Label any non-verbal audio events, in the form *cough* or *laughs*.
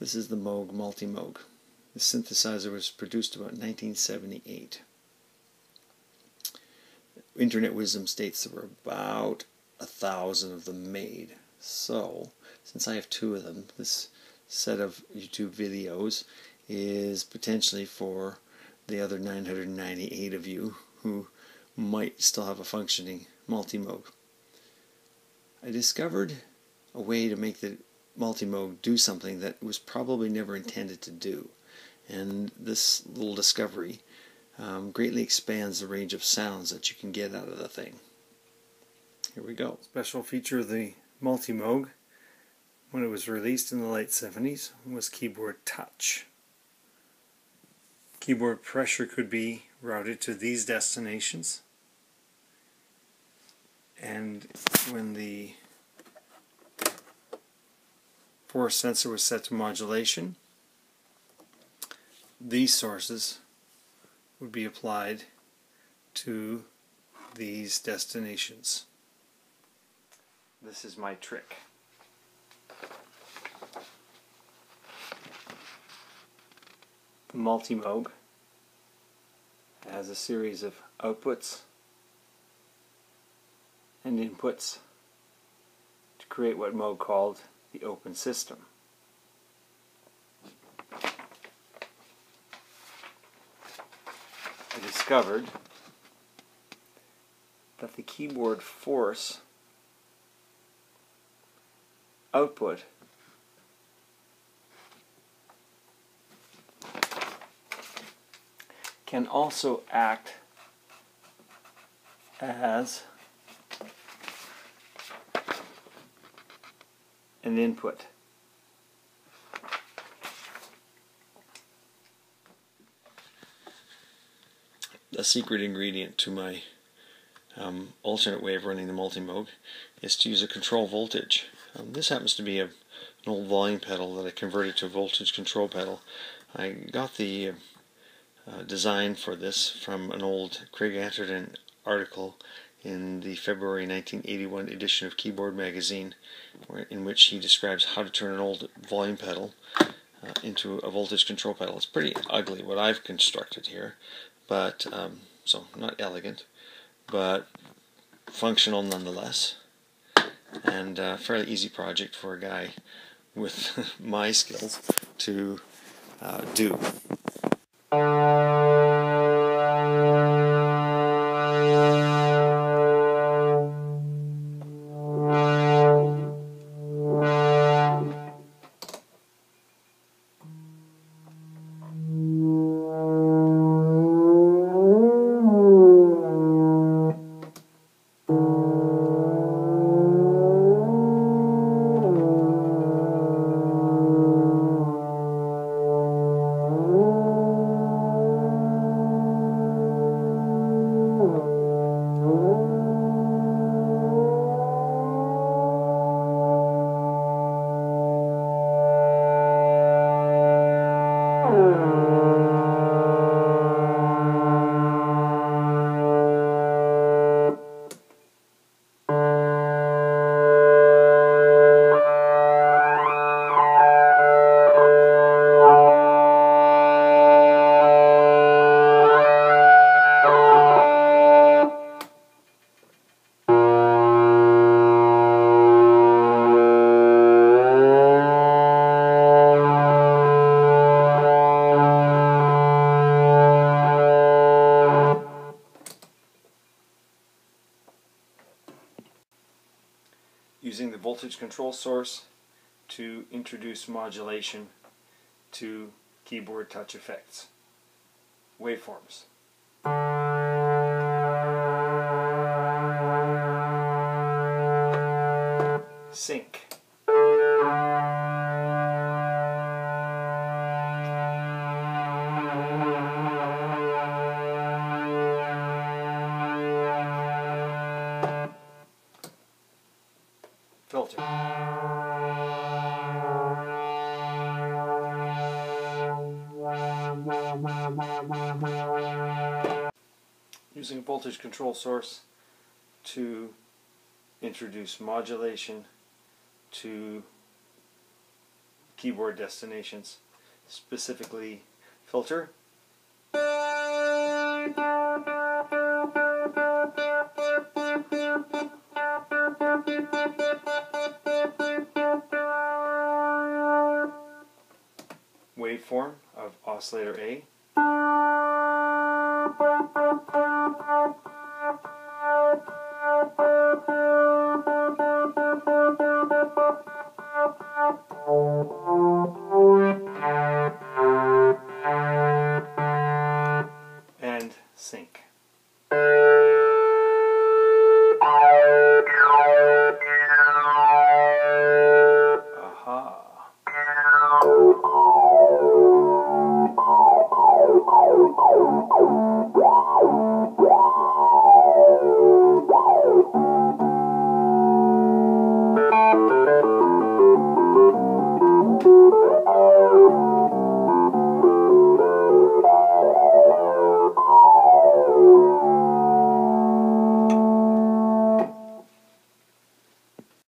This is the Moog Multi-Moog. The synthesizer was produced about 1978. Internet Wisdom states there were about a thousand of them made. So, since I have two of them, this set of YouTube videos is potentially for the other 998 of you who might still have a functioning multi-moog. I discovered a way to make the multi-moog do something that was probably never intended to do. And this little discovery um, greatly expands the range of sounds that you can get out of the thing. Here we go. Special feature of the multi-moog when it was released in the late 70s was keyboard touch. Keyboard pressure could be routed to these destinations and when the force sensor was set to modulation these sources would be applied to these destinations. This is my trick. Multi-Moog has a series of outputs and inputs to create what Moog called the open system. I discovered that the keyboard force output can also act as an input. A secret ingredient to my um, alternate way of running the multi-moog is to use a control voltage. Um, this happens to be a, an old volume pedal that I converted to a voltage control pedal. I got the uh, design for this from an old Craig Anderton article in the February 1981 edition of Keyboard Magazine, in which he describes how to turn an old volume pedal uh, into a voltage control pedal. It's pretty ugly what I've constructed here, but um, so not elegant, but functional nonetheless, and a fairly easy project for a guy with *laughs* my skills to uh, do. Voltage control source to introduce modulation to keyboard touch effects. Waveforms. Sync. Filter. Using a voltage control source to introduce modulation to keyboard destinations, specifically filter. Waveform of oscillator A. *laughs*